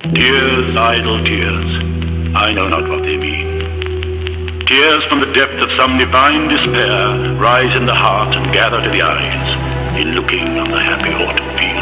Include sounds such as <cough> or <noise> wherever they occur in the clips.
Tears, idle tears, I know not what they mean. Tears from the depth of some divine despair rise in the heart and gather to the eyes in looking on the happy autumn fields.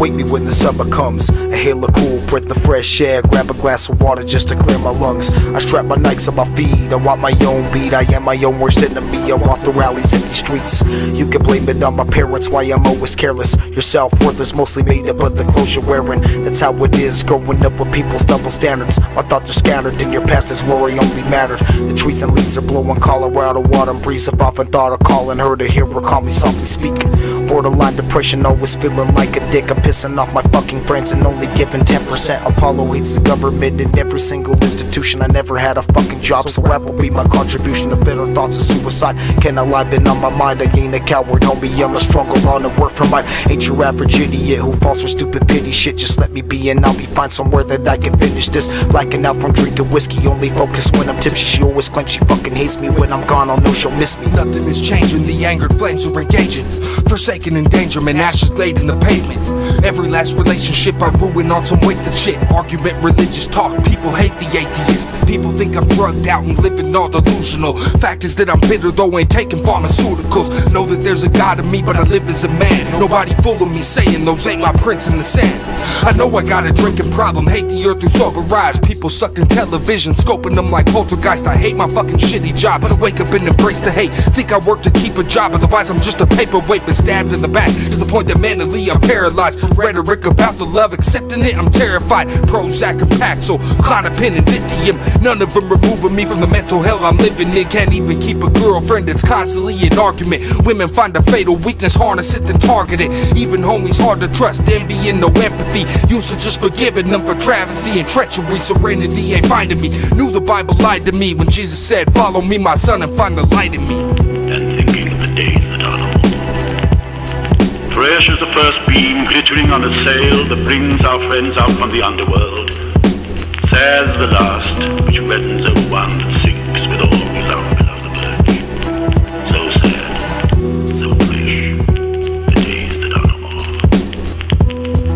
Wake me when the summer comes. A hail of cool breath of fresh air. Grab a glass of water just to clear my lungs. I strap my Nikes on my feet. I want my own beat. I am my own worst enemy. I walk the rallies, empty streets. You can blame it on my parents, why I'm always careless. Your self worth is mostly made up of the clothes you're wearing. That's how it is growing up with people's double standards. My thoughts are scattered, and your past is where I only mattered. The trees and leaves are blowing Colorado autumn breeze. I've often thought of calling her to hear her call me softly speaking. Borderline depression, always feeling like a dick. I'm pissing off my fucking friends and only giving 10%. Apollo hates the government and every single institution. I never had a fucking job, so rap will be my contribution to bitter thoughts of suicide. Can I lie? Been on my mind. I ain't a coward, homie. I'm a struggle on and work for mine. Ain't your average idiot who falls for stupid pity shit. Just let me be and I'll be fine somewhere that I can finish this. Blacking out from drinking whiskey, only focus when I'm tipsy. She always claims she fucking hates me. When I'm gone, I'll know she'll miss me. Nothing is changing, the angered flames are engaging. <sighs> Forsaken endangerment, ashes laid in the pavement. Every last relationship I ruin on some wasted shit. Argument, religious talk, people hate the atheist. People think I'm drugged out and living all delusional. Fact is that I'm bitter though, ain't taking pharmaceuticals. Know that there's a God in me, but I live as a man. Nobody fooling me saying those ain't my prints in the sand. I know I got a drinking problem, hate the earth through sober eyes. People sucking television, scoping them like poltergeist. I hate my fucking shitty job, but I wake up and embrace the hate. Think I work to keep a job, otherwise I'm just a paperweight, been stabbed in the back to the point that mentally I'm paralyzed. Rhetoric about the love, accepting it, I'm terrified. Prozac and Paxil, Klonopin and lithium, none of them removing me from the mental hell I'm living in. Can't even keep a girlfriend that's constantly in argument. Women find a fatal weakness, harness it, then target it. Even homies hard to trust, envy and no empathy. Used to just forgiving them for travesty and treachery. Serenity ain't finding me. Knew the Bible lied to me when Jesus said, Follow me, my son, and find the light in me. thinking of the days Fresh as the first beam glittering on a sail that brings our friends out from the underworld. Sad the last, which reddens over one that sinks with all we love below the birch. So sad, so fresh, the days that are no more.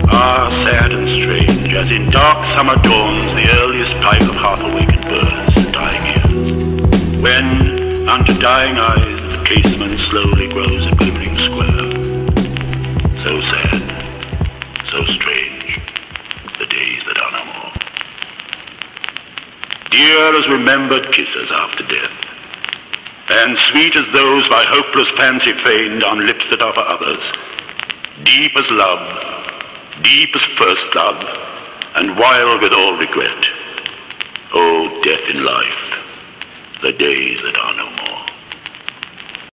Ah, sad and strange, as in dark summer dawns the earliest pipe of half-awakened birds and dying ears. When, unto dying eyes, the casement slowly grows Dear as remembered kisses after death, and sweet as those by hopeless fancy feigned on lips that are for others. Deep as love, deep as first love, and wild with all regret. Oh, death in life, the days that are no more.